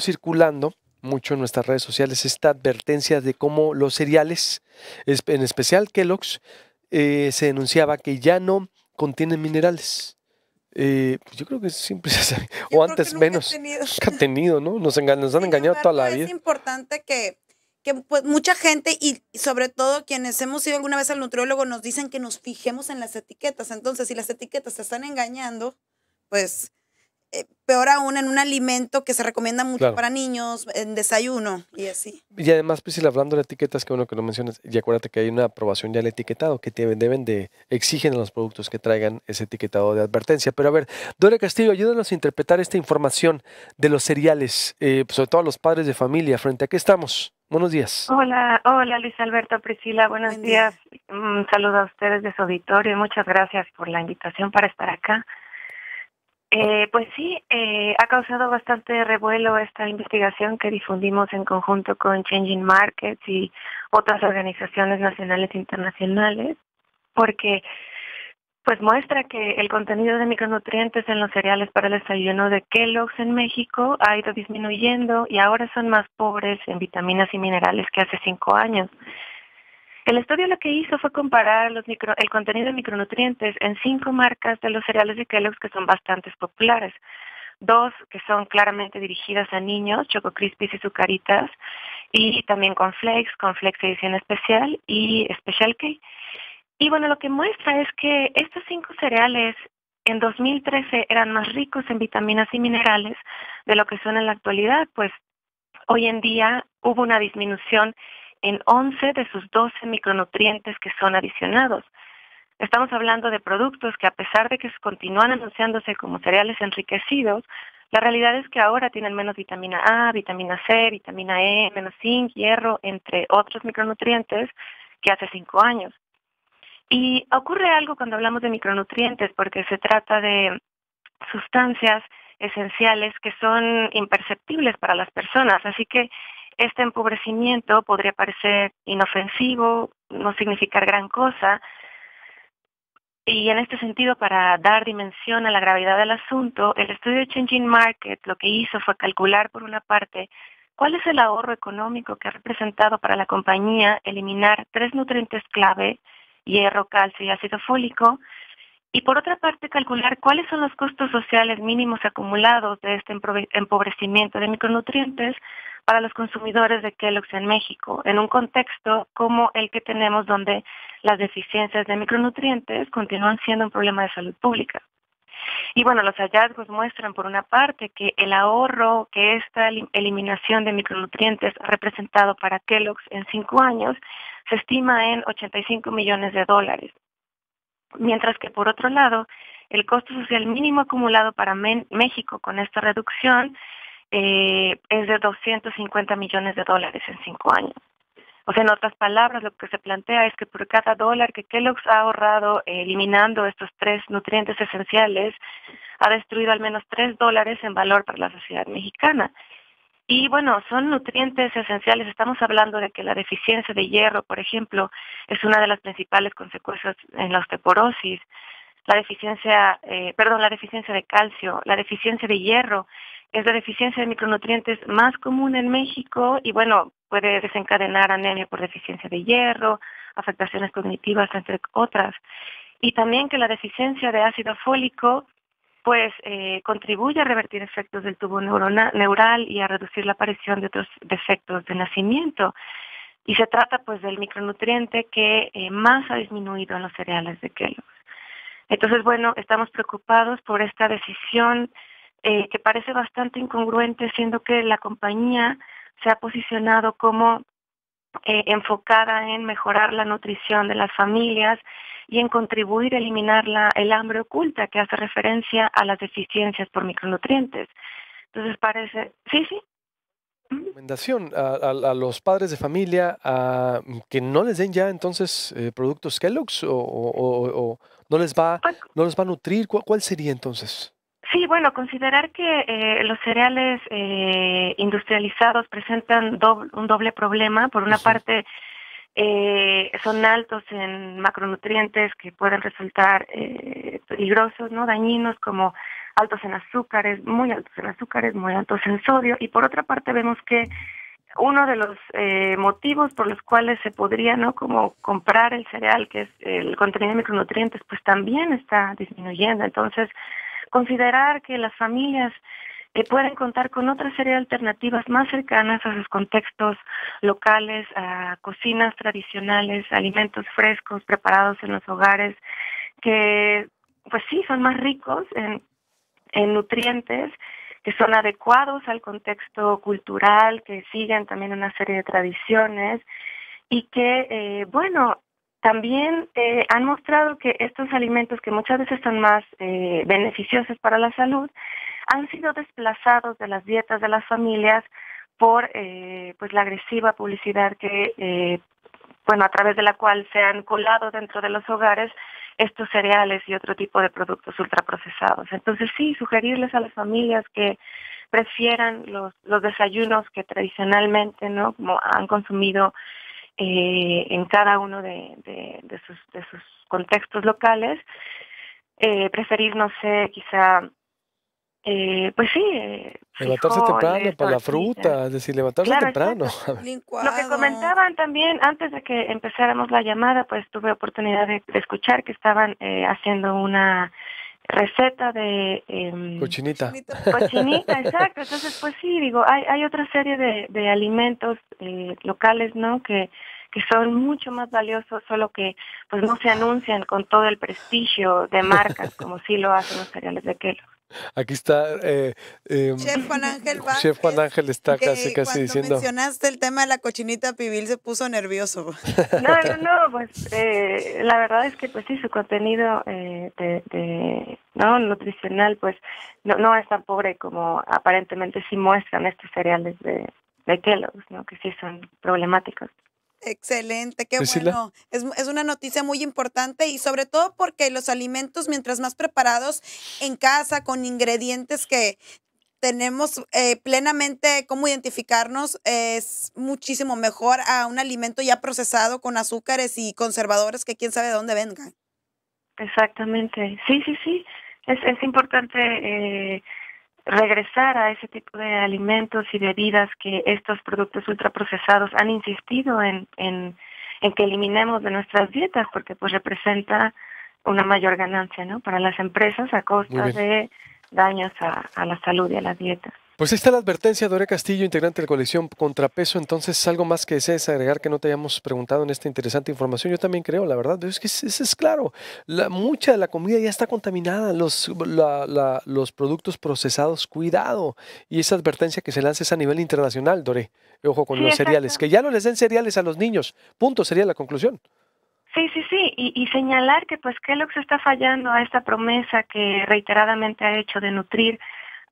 circulando mucho en nuestras redes sociales esta advertencia de cómo los cereales, en especial Kellogg's, eh, se denunciaba que ya no contienen minerales. Eh, pues yo creo que siempre se o antes menos. Ha tenido, ¿no? Nos, nos han engañado toda la vida. Es importante que, que pues, mucha gente y sobre todo quienes hemos ido alguna vez al nutriólogo nos dicen que nos fijemos en las etiquetas. Entonces, si las etiquetas te están engañando, pues eh, peor aún en un alimento que se recomienda mucho para niños, en desayuno y así. Y además, pues, hablando de etiquetas, que bueno que lo mencionas, y acuérdate que hay una aprobación ya al etiquetado, que deben de, exigen a los productos que traigan ese etiquetado de advertencia. Pero a ver, Dora Castillo, ayúdanos a interpretar esta información de los cereales, eh, sobre todo a los padres de familia, frente a qué estamos. Buenos días. Hola, hola Luis Alberto Priscila, buenos días. Un saludo a ustedes de su auditorio y muchas gracias por la invitación para estar acá. Eh, pues sí, eh, ha causado bastante revuelo esta investigación que difundimos en conjunto con Changing Markets y otras organizaciones nacionales e internacionales, porque pues muestra que el contenido de micronutrientes en los cereales para el desayuno de Kellogg's en México ha ido disminuyendo y ahora son más pobres en vitaminas y minerales que hace cinco años. El estudio lo que hizo fue comparar los micro, el contenido de micronutrientes en cinco marcas de los cereales de Kellogg's que son bastante populares. Dos que son claramente dirigidas a niños, Choco Crispies y Zucaritas, y también con Flakes, con Flakes edición especial y Special K. Y bueno, lo que muestra es que estos cinco cereales en 2013 eran más ricos en vitaminas y minerales de lo que son en la actualidad, pues hoy en día hubo una disminución en 11 de sus 12 micronutrientes que son adicionados. Estamos hablando de productos que a pesar de que continúan anunciándose como cereales enriquecidos, la realidad es que ahora tienen menos vitamina A, vitamina C, vitamina E, menos zinc, hierro, entre otros micronutrientes que hace cinco años. Y ocurre algo cuando hablamos de micronutrientes porque se trata de sustancias esenciales que son imperceptibles para las personas. Así que este empobrecimiento podría parecer inofensivo, no significar gran cosa, y en este sentido, para dar dimensión a la gravedad del asunto, el estudio de Changing Market lo que hizo fue calcular, por una parte, cuál es el ahorro económico que ha representado para la compañía eliminar tres nutrientes clave, hierro, calcio y ácido fólico, y por otra parte, calcular cuáles son los costos sociales mínimos acumulados de este empobrecimiento de micronutrientes para los consumidores de Kellogg's en México, en un contexto como el que tenemos donde las deficiencias de micronutrientes continúan siendo un problema de salud pública. Y bueno, los hallazgos muestran por una parte que el ahorro que esta eliminación de micronutrientes ha representado para Kellogg's en cinco años se estima en 85 millones de dólares. Mientras que por otro lado, el costo social mínimo acumulado para México con esta reducción eh, es de 250 millones de dólares en cinco años. O sea, en otras palabras, lo que se plantea es que por cada dólar que Kellogg's ha ahorrado eliminando estos tres nutrientes esenciales, ha destruido al menos tres dólares en valor para la sociedad mexicana. Y bueno, son nutrientes esenciales. Estamos hablando de que la deficiencia de hierro, por ejemplo, es una de las principales consecuencias en la osteoporosis. La deficiencia, eh, perdón, la deficiencia de calcio, la deficiencia de hierro es la deficiencia de micronutrientes más común en México y bueno, puede desencadenar anemia por deficiencia de hierro, afectaciones cognitivas, entre otras. Y también que la deficiencia de ácido fólico pues eh, contribuye a revertir efectos del tubo neural y a reducir la aparición de otros defectos de nacimiento. Y se trata pues del micronutriente que eh, más ha disminuido en los cereales de Kellogg. Entonces, bueno, estamos preocupados por esta decisión eh, que parece bastante incongruente, siendo que la compañía se ha posicionado como eh, enfocada en mejorar la nutrición de las familias y en contribuir a eliminar la, el hambre oculta que hace referencia a las deficiencias por micronutrientes. Entonces parece, sí, sí. Recomendación a, los padres de familia a, que no les den ya entonces eh, productos Kellogg's o, no les va pues no les va a nutrir. ¿Cuál sería entonces? Sí, bueno, considerar que eh, los cereales eh, industrializados presentan un doble problema. Por una parte, eh, son altos en macronutrientes que pueden resultar eh, peligrosos, no dañinos, como altos en azúcares, muy altos en azúcares, muy altos en sodio. Y por otra parte vemos que uno de los eh, motivos por los cuales se podría, ¿no? Como comprar el cereal, que es el contenido de micronutrientes, pues también está disminuyendo. Entonces, considerar que las familias eh, pueden contar con otra serie de alternativas más cercanas a sus contextos locales, a cocinas tradicionales, alimentos frescos preparados en los hogares, que pues sí, son más ricos en, en nutrientes que son adecuados al contexto cultural, que siguen también una serie de tradiciones y que, eh, bueno, también eh, han mostrado que estos alimentos que muchas veces son más eh, beneficiosos para la salud han sido desplazados de las dietas de las familias por eh, pues la agresiva publicidad que eh, bueno a través de la cual se han colado dentro de los hogares estos cereales y otro tipo de productos ultraprocesados. Entonces sí, sugerirles a las familias que prefieran los, los desayunos que tradicionalmente no como han consumido eh, en cada uno de, de, sus, de sus contextos locales, eh, preferir, no sé, quizá eh, pues sí. Eh, levantarse temprano para la fruta, es decir, levantarse temprano. Lo que comentaban también antes de que empezáramos la llamada, pues tuve oportunidad de, escuchar que estaban eh, haciendo una receta de eh, cochinita. Cochinita, exacto. Entonces, pues sí, digo, hay, hay otra serie de, de alimentos eh, locales, ¿no? Que que son mucho más valiosos, solo que pues no se anuncian con todo el prestigio de marcas como sí lo hacen los cereales de Kellogg. Aquí está. Eh, em, Chef Juan Ángel Chef Juan Ángel está casi, casi diciendo. Cuando mencionaste el tema de la cochinita pibil, se puso nervioso. No, no, no, pues eh, la verdad es que, pues sí, su contenido eh, de, no nutricional, pues no, no es tan pobre como aparentemente sí muestran estos cereales de, de Kellogg's, ¿no? Que sí son problemáticos. Excelente, qué bueno. Es, es, una noticia muy importante y sobre todo porque los alimentos, mientras más preparados en casa, con ingredientes que tenemos eh, plenamente cómo identificarnos, es muchísimo mejor a un alimento ya procesado con azúcares y conservadores que quién sabe de dónde vengan. Exactamente, sí, sí, sí. Es, es importante eh, regresar a ese tipo de alimentos y bebidas que estos productos ultraprocesados han insistido en, en, en que eliminemos de nuestras dietas porque pues representa una mayor ganancia ¿no? para las empresas a costa de daños a, a la salud y a las dietas. Pues ahí está la advertencia, Dore Castillo, integrante de la colección Contrapeso. Entonces, algo más que desees agregar que no te hayamos preguntado en esta interesante información. Yo también creo, la verdad, es que eso es, claro. La, mucha de la comida ya está contaminada, los, los productos procesados, cuidado. Y esa advertencia que se lanza es a nivel internacional, Dore. Ojo con los cereales, que ya no les den cereales a los niños. Punto, sería la conclusión. Sí, sí, sí, y, y, señalar que pues Kellogg's está fallando a esta promesa que reiteradamente ha hecho de nutrir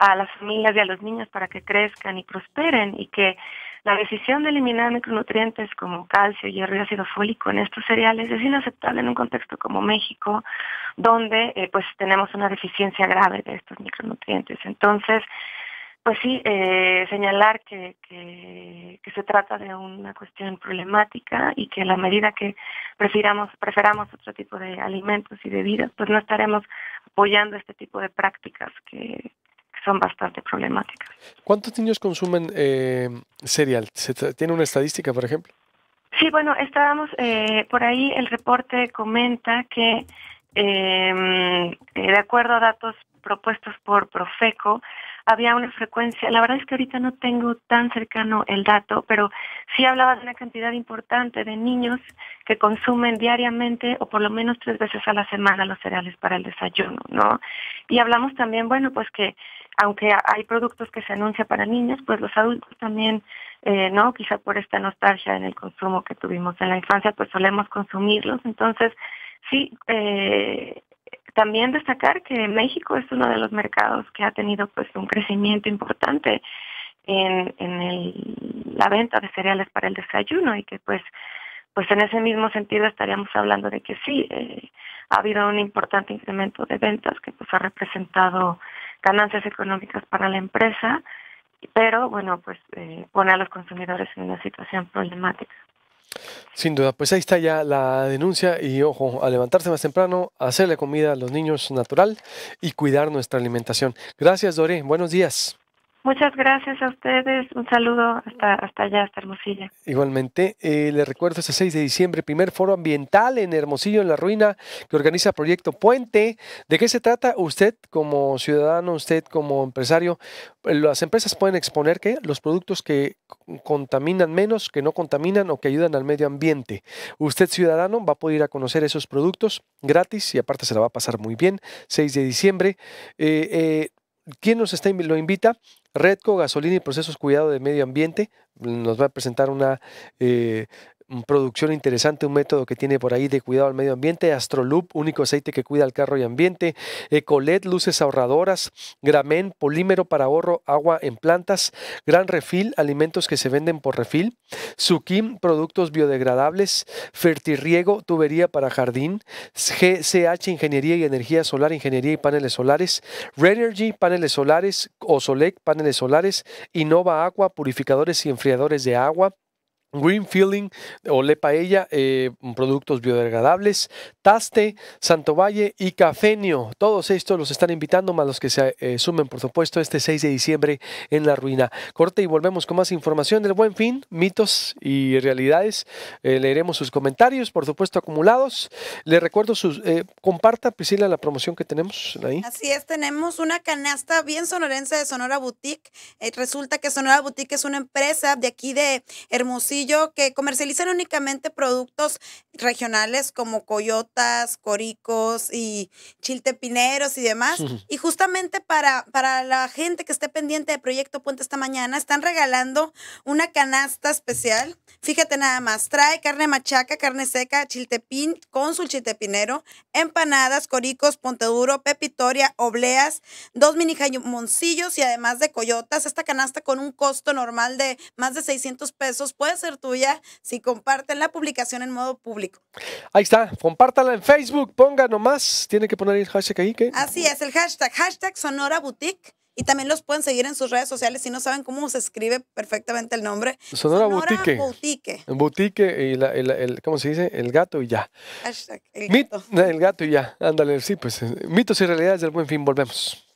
a las familias y a los niños para que crezcan y prosperen y que la decisión de eliminar micronutrientes como calcio, hierro y ácido fólico en estos cereales es inaceptable en un contexto como México, donde eh, pues tenemos una deficiencia grave de estos micronutrientes. Entonces, pues sí, eh, señalar que, que, se trata de una cuestión problemática y que a la medida que prefiramos, preferamos otro tipo de alimentos y bebidas, pues no estaremos apoyando este tipo de prácticas que, son bastante problemáticas. ¿Cuántos niños consumen eh, cereal? ¿Tiene una estadística, por ejemplo? Sí, bueno, estábamos eh, por ahí, el reporte comenta que eh, de acuerdo a datos propuestos por Profeco, había una frecuencia, la verdad es que ahorita no tengo tan cercano el dato, pero sí hablaba de una cantidad importante de niños que consumen diariamente o por lo menos tres veces a la semana los cereales para el desayuno, ¿no? Y hablamos también, bueno, pues que aunque hay productos que se anuncian para niños, pues los adultos también, eh, ¿no? Quizá por esta nostalgia en el consumo que tuvimos en la infancia, pues solemos consumirlos. Entonces, sí, eh, también destacar que México es uno de los mercados que ha tenido pues un crecimiento importante en, en la venta de cereales para el desayuno y que pues pues en ese mismo sentido estaríamos hablando de que sí eh, ha habido un importante incremento de ventas que pues ha representado ganancias económicas para la empresa pero bueno pues eh, pone a los consumidores en una situación problemática Sin duda, pues ahí está ya la denuncia y ojo, a levantarse más temprano, hacerle comida a los niños natural y cuidar nuestra alimentación. Gracias, Dore. Buenos días. Muchas gracias a ustedes. Un saludo hasta, hasta allá, hasta Hermosillo. Igualmente, eh, le recuerdo este 6 de diciembre, primer foro ambiental en Hermosillo, en la ruina, que organiza Proyecto Puente. ¿De qué se trata? Usted como ciudadano, usted como empresario, las empresas pueden exponer que los productos que contaminan menos, que no contaminan o que ayudan al medio ambiente. Usted ciudadano va a poder ir a conocer esos productos gratis y aparte se la va a pasar muy bien. 6 de diciembre. Eh, eh, ¿Quién nos está, lo invita? Redco, Gasolina y Procesos Cuidado de Medio Ambiente. Nos va a presentar una eh, producción interesante, un método que tiene por ahí de cuidado al medio ambiente, Astroloop, único aceite que cuida el carro y ambiente, Ecolet, luces ahorradoras, Gramen, polímero para ahorro, agua en plantas, Gran Refil, alimentos que se venden por refil, Sukim, productos biodegradables, Fertirriego, tubería para jardín, GCH, ingeniería y energía solar, ingeniería y paneles solares, Energy, paneles solares, Osolec, paneles solares, Innova Agua, purificadores y enfriadores de agua, Green Feeling o Le Paella, eh, productos biodegradables, Taste, Santo Valle y Cafenio. Todos estos los están invitando, más los que se eh, sumen, por supuesto, este 6 de diciembre en La Ruina. Corte y volvemos con más información del Buen Fin, mitos y realidades. Eh, leeremos sus comentarios, por supuesto, acumulados. Le recuerdo, sus comparta, Priscila, la promoción que tenemos ahí. Así es, tenemos una canasta bien sonorense de Sonora Boutique. resulta que Sonora Boutique es una empresa de aquí de Hermosillo que comercializan únicamente productos regionales como coyotas, coricos y chiltepineros y demás. Y justamente para, para la gente que esté pendiente de Proyecto Puente esta mañana, están regalando una canasta especial. Fíjate nada más, trae carne machaca, carne seca, chiltepín con su chiltepinero, empanadas, coricos, ponte duro, pepitoria, obleas, dos mini jamoncillos y además de coyotas. Esta canasta con un costo normal de más de 600 pesos puede ser tuya si comparten la publicación en modo público. Ahí está, compártala en Facebook, ponga nomás, tiene que poner el hashtag ahí. ¿qué? Así es, el hashtag, hashtag Sonora Boutique. Y también los pueden seguir en sus redes sociales si no saben cómo se escribe perfectamente el nombre. Sonora, Boutique. Boutique. Boutique y el, ¿cómo se dice? El gato y ya. Hashtag, el gato. el gato y ya. Ándale, sí, pues mitos y realidades del buen fin, volvemos.